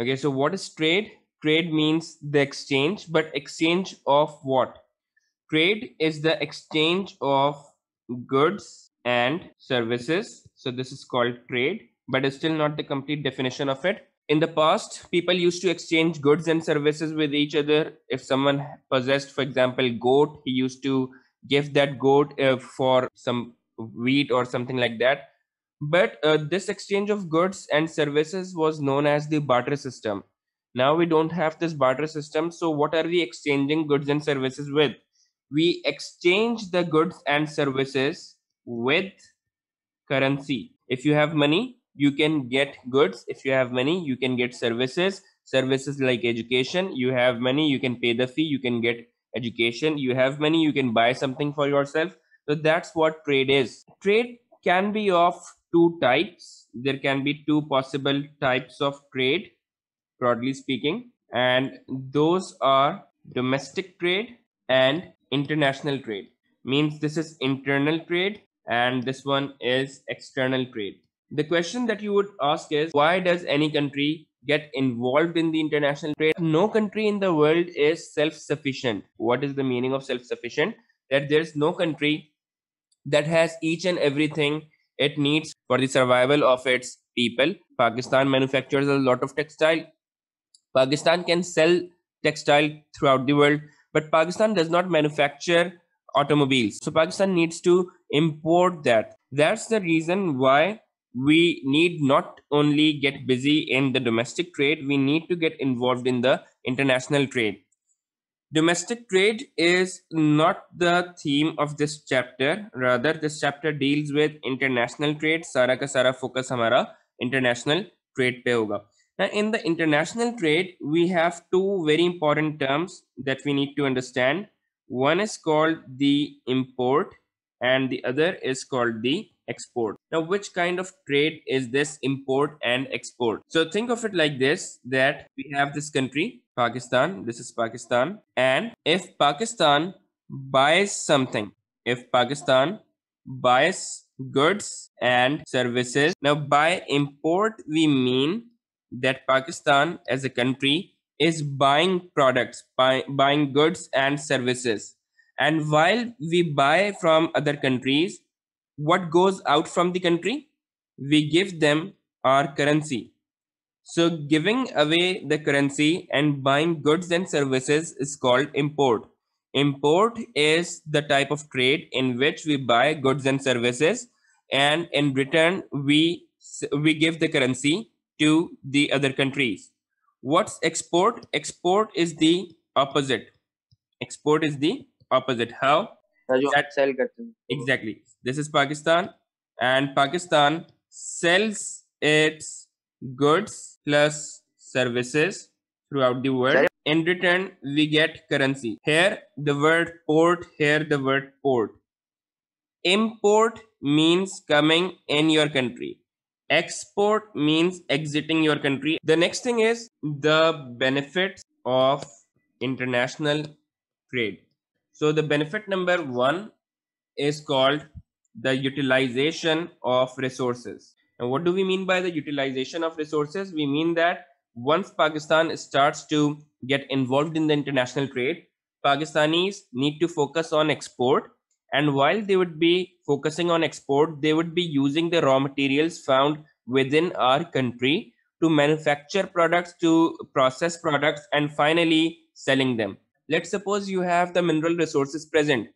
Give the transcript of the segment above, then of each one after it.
Okay, so what is trade? Trade means the exchange, but exchange of what? Trade is the exchange of goods and services. So this is called trade, but it's still not the complete definition of it. In the past, people used to exchange goods and services with each other. If someone possessed, for example, goat, he used to give that goat uh, for some wheat or something like that but uh, this exchange of goods and services was known as the barter system. Now we don't have this barter system so what are we exchanging goods and services with? We exchange the goods and services with currency. If you have money you can get goods. If you have money you can get services. Services like education you have money you can pay the fee you can get education. You have money you can buy something for yourself. So that's what trade is. Trade can be of two types. There can be two possible types of trade, broadly speaking, and those are domestic trade and international trade. Means this is internal trade and this one is external trade. The question that you would ask is why does any country get involved in the international trade? No country in the world is self sufficient. What is the meaning of self sufficient? That there's no country that has each and everything it needs for the survival of its people. Pakistan manufactures a lot of textile. Pakistan can sell textile throughout the world, but Pakistan does not manufacture automobiles. So Pakistan needs to import that. That's the reason why we need not only get busy in the domestic trade, we need to get involved in the international trade domestic trade is not the theme of this chapter. Rather this chapter deals with international trade. sara ka sara focus hamara international trade pe hoga now in the international trade we have two very important terms that we need to understand. One is called the import and the other is called the export. Now, which kind of trade is this import and export? So think of it like this, that we have this country, Pakistan, this is Pakistan. And if Pakistan buys something, if Pakistan buys goods and services, now by import, we mean that Pakistan as a country is buying products, buy, buying goods and services. And while we buy from other countries, what goes out from the country we give them our currency. So giving away the currency and buying goods and services is called import. Import is the type of trade in which we buy goods and services and in return we we give the currency to the other countries. What's export? Export is the opposite. Export is the opposite. How that sell exactly this is Pakistan, and Pakistan sells its goods plus services throughout the world. In return, we get currency. Here, the word port, here, the word port. Import means coming in your country. Export means exiting your country. The next thing is the benefits of international trade. So the benefit number one is called the utilization of resources. And what do we mean by the utilization of resources? We mean that once Pakistan starts to get involved in the international trade, Pakistanis need to focus on export. And while they would be focusing on export, they would be using the raw materials found within our country to manufacture products, to process products, and finally selling them. Let's suppose you have the mineral resources present.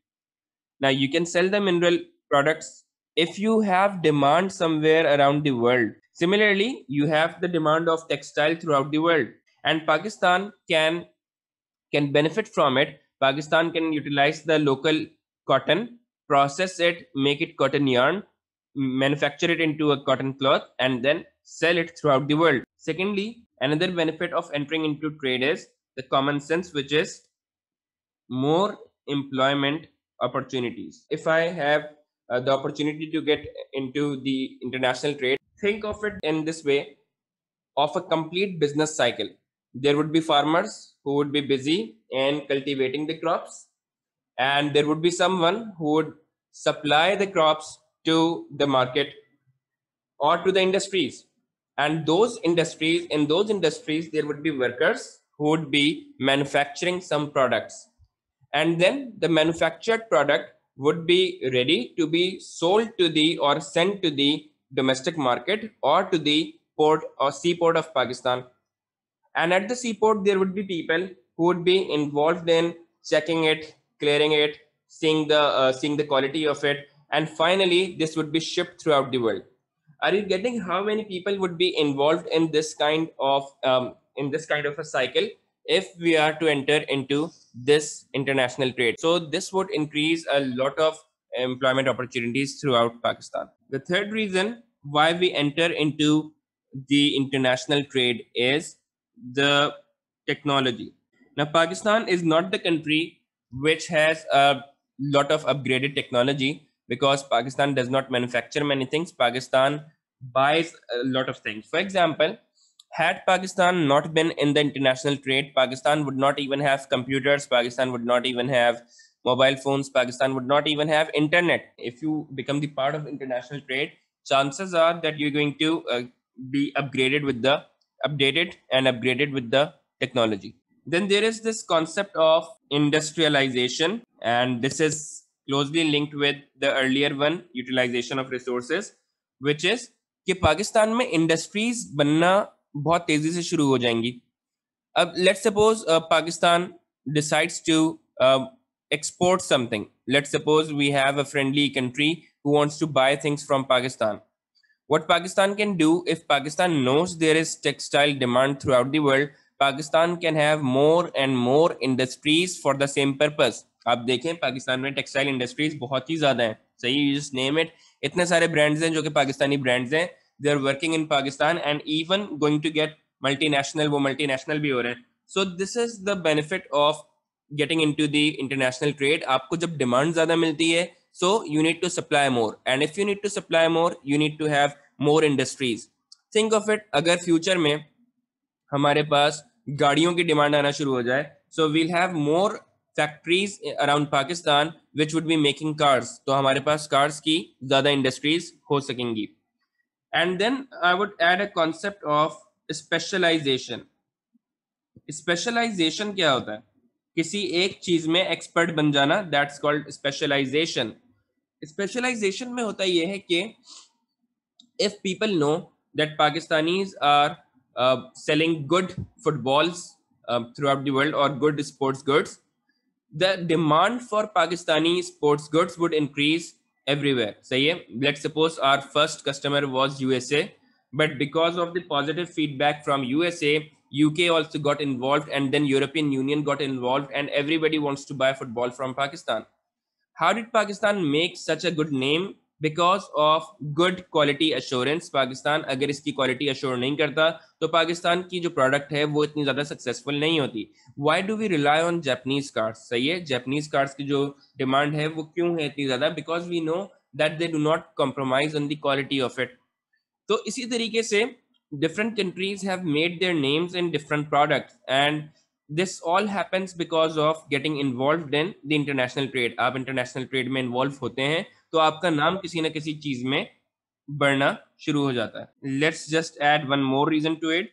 Now you can sell the mineral products if you have demand somewhere around the world. Similarly you have the demand of textile throughout the world. And pakistan can can benefit from it. Pakistan can utilize the local cotton process it make it cotton yarn manufacture it into a cotton cloth and then sell it throughout the world. Secondly another benefit of entering into trade is the common sense which is more employment opportunities. If i have uh, the opportunity to get into the international trade think of it in this way of a complete business cycle. There would be farmers who would be busy in cultivating the crops and there would be someone who would supply the crops to the market or to the industries. And those industries in those industries there would be workers who would be manufacturing some products and then the manufactured product would be ready to be sold to the or sent to the domestic market or to the port or seaport of pakistan. And at the seaport there would be people who would be involved in checking it clearing it seeing the uh, seeing the quality of it. And finally this would be shipped throughout the world. Are you getting how many people would be involved in this kind of um, in this kind of a cycle if we are to enter into this international trade so this would increase a lot of employment opportunities throughout pakistan the third reason why we enter into the international trade is the technology now pakistan is not the country which has a lot of upgraded technology because Pakistan does not manufacture many things. Pakistan buys a lot of things. For example, had Pakistan not been in the international trade, Pakistan would not even have computers. Pakistan would not even have mobile phones. Pakistan would not even have internet. If you become the part of international trade, chances are that you're going to uh, be upgraded with the updated and upgraded with the technology. Then there is this concept of industrialization, and this is closely linked with the earlier one utilization of resources which is कि पाकिस्तान में industries बनना बहुत तेज़ी से शुरू हो जाएँगी। अब let suppose Pakistan decides to export something let suppose we have a friendly country who wants to buy things from Pakistan what Pakistan can do if Pakistan knows there is textile demand throughout world Pakistan can have more and more industries for the same purpose आप देखें पाकिस्तान में textile industries बहुत ही ज़्यादा है। सही name it इतने सारे brands हैं जो कि पाकिस्तानी ब्रांड्स हैं। They are working in Pakistan and even going to get multinational वो मल्टीनेशनल भी हो रहे हैं so this is the benefit of getting in to the international trade आपको जब डिमांड ज्यादा मिलती है so you need to supply more and if you need to supply more you need to have more industries think of it अगर future में हमारे पास गाड़ियों की डिमांड आना शुरू हो जाए so we'll have more factories around Pakistan which would be making cars तो हमारे पास कार्स की ज्यादा इंडस्ट्रीज हो सकेंगी and then I would add a concept of specialisation specialisation क्या होता है किसी एक चीज में एक्सपर्ट बन जाना दैट्स कॉल्ड स्पेशलाइजेशन स्पेशलाइजेशन में होता यह है कि if people know that Pakistanis are selling good footballs through out the world और good sports goods the demand for Pakistani sports goods would increase everywhere. Say, let's suppose our first customer was USA, but because of the positive feedback from USA, UK also got involved, and then European Union got involved, and everybody wants to buy football from Pakistan. How did Pakistan make such a good name because of good quality assurance Pakistan अगर इसकी quality assure नहीं करता तो पाकिस्तान की जो product है, वो इतनी ज़्यादा सक्सेसफुल नहीं होती। Why do we rely on Japanese cars सही है जैपनीज कार्ड्स की जो डिमांड है, वो क्यों है इतनी ज़्यादा? Because we know that they do not compromise on the quality of it तो इसी तरीके से different countries have made their names in different products and this all happens because of getting involve in the international trade आप international trade में involve होते हैं तो आपका नाम किसी ना किसी चीज़ में बढ़ना शुरू हो जाता है। Let's just add one more reason to it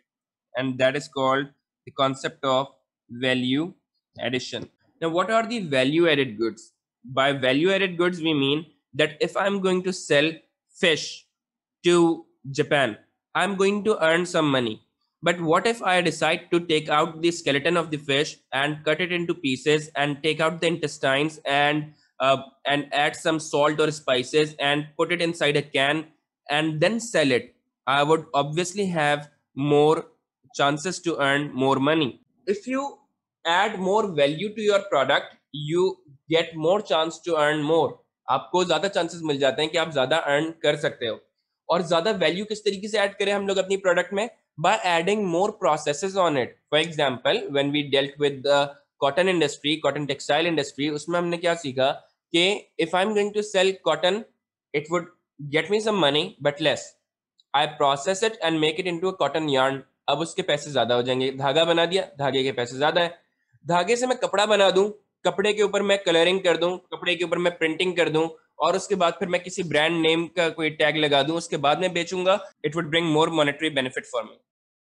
and that is called the concept of value addition what are the value added goods by value added goods we mean that if I am going to sell fish to Japan I am going to earn some money but what if I decide to take out the skeleton of the fish and cut it in pieces and take out the intestines and uh, and add some salt or spices and put it inside a can and then sell it i would obviously have more chances to earn more money if you add more value to your product you get more chance to earn more आपको ज्यादा chances मिल जाते हैं कि आप ज्यादा earn कर सकते हो और ज्यादा वैल्यू किस तरीके से ऐड करें हम लोग अपनी प्रोडक्ट में by adding more processes on it for example when we dealt with the cotton industry cotton textile industry उसमें हमने क्या सीखा कि if I'm going to sell cotton, it would get me some money but less. I process it and make it into a cotton yarn. अब उसके पैसे ज़्यादा हो जाएँगे धागा बना दिया धागे के पैसे ज़्यादा है धागे से मैं कपड़ा बना दूँ कपड़े के ऊपर मैं कलरिंग कर दूँ कपड़े के ऊपर मैं प्रिंटिंग कर दूँ और उसके बाद फिर मैं किसी ब्रांड नेम का कोई टैग लगा दूँ उसके बाद में बेचूँगा it would bring more monetary benefit for me